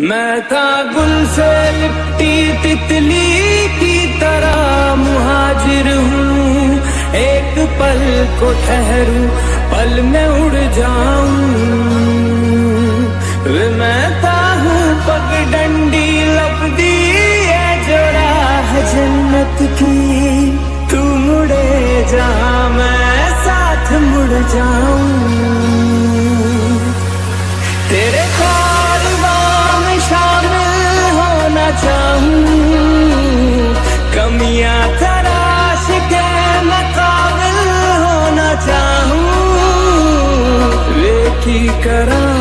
मैं था गुल से लिपटी तितली की तरह मुहाजिर हूँ। एक पल को ठहरू, पल की करा